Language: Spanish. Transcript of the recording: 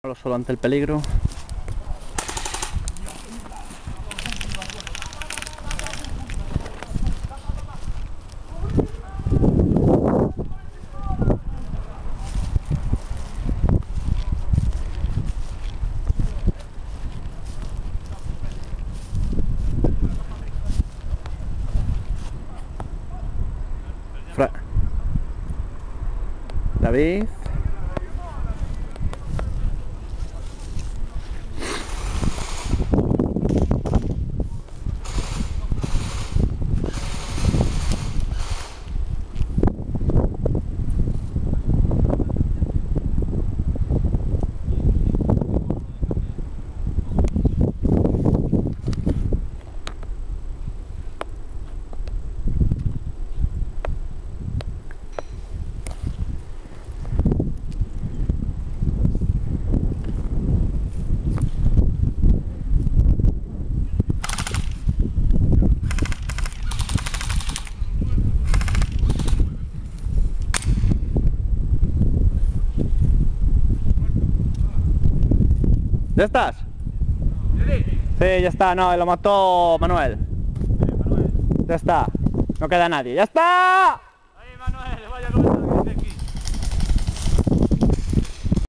Solo ante el peligro. David. ¿Ya estás? Sí. Ya está, no, lo mató Manuel. Manuel. Ya está. No queda nadie. ¡Ya está! Ahí, Manuel.